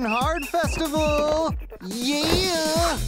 Hard Festival! Yeah!